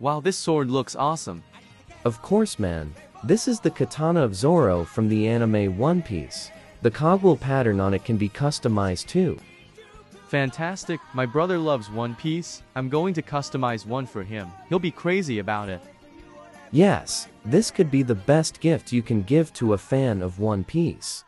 Wow, this sword looks awesome. Of course man. This is the katana of Zoro from the anime One Piece. The cogwheel pattern on it can be customized too. Fantastic, my brother loves One Piece, I'm going to customize one for him, he'll be crazy about it. Yes, this could be the best gift you can give to a fan of One Piece.